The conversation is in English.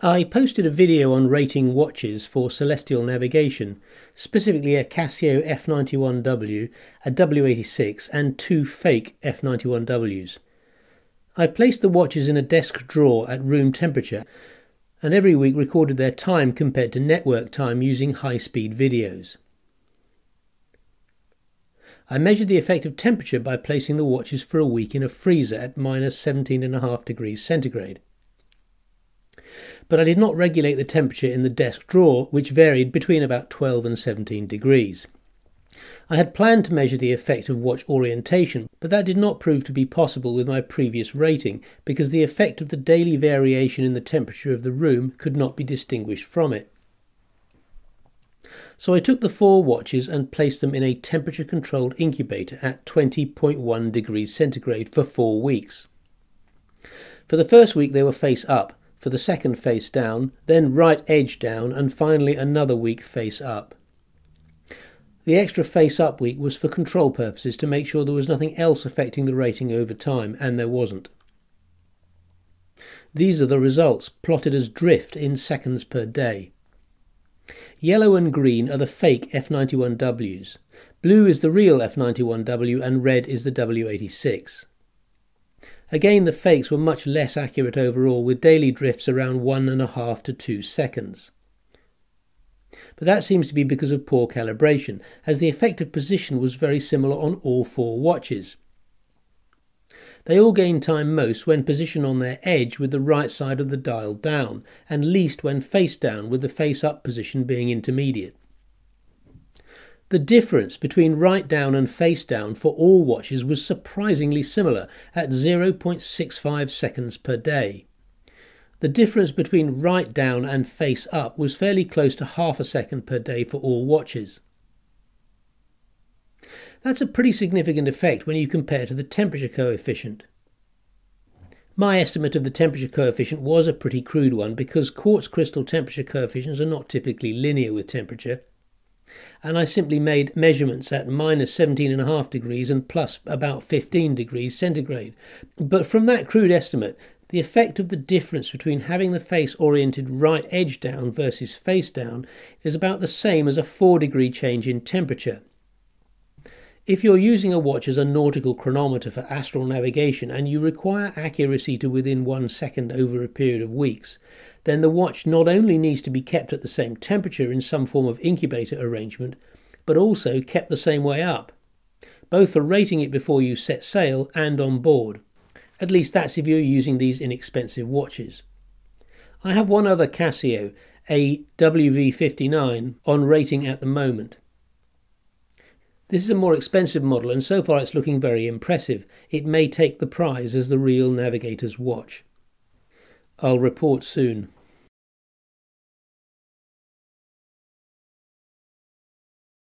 I posted a video on rating watches for celestial navigation, specifically a Casio F91W, a W86, and two fake F91Ws. I placed the watches in a desk drawer at room temperature and every week recorded their time compared to network time using high speed videos. I measured the effect of temperature by placing the watches for a week in a freezer at minus 17.5 degrees centigrade but I did not regulate the temperature in the desk drawer, which varied between about 12 and 17 degrees. I had planned to measure the effect of watch orientation, but that did not prove to be possible with my previous rating because the effect of the daily variation in the temperature of the room could not be distinguished from it. So I took the four watches and placed them in a temperature controlled incubator at 20.1 degrees centigrade for four weeks. For the first week they were face up, for the second face down, then right edge down, and finally another week face up. The extra face up week was for control purposes to make sure there was nothing else affecting the rating over time, and there wasn't. These are the results, plotted as drift in seconds per day. Yellow and green are the fake F91Ws. Blue is the real F91W and red is the W86. Again, the fakes were much less accurate overall, with daily drifts around one and a half to two seconds. But that seems to be because of poor calibration, as the effective position was very similar on all four watches. They all gain time most when positioned on their edge with the right side of the dial down, and least when face down with the face up position being intermediate. The difference between right down and face down for all watches was surprisingly similar at 0.65 seconds per day. The difference between right down and face up was fairly close to half a second per day for all watches. That's a pretty significant effect when you compare to the temperature coefficient. My estimate of the temperature coefficient was a pretty crude one because quartz crystal temperature coefficients are not typically linear with temperature and I simply made measurements at minus 17.5 degrees and plus about 15 degrees centigrade. But from that crude estimate, the effect of the difference between having the face oriented right edge down versus face down is about the same as a 4 degree change in temperature. If you're using a watch as a nautical chronometer for astral navigation and you require accuracy to within one second over a period of weeks, then the watch not only needs to be kept at the same temperature in some form of incubator arrangement, but also kept the same way up, both for rating it before you set sail and on board. At least that's if you're using these inexpensive watches. I have one other Casio, a WV59, on rating at the moment. This is a more expensive model, and so far it's looking very impressive. It may take the prize as the real navigator's watch. I'll report soon.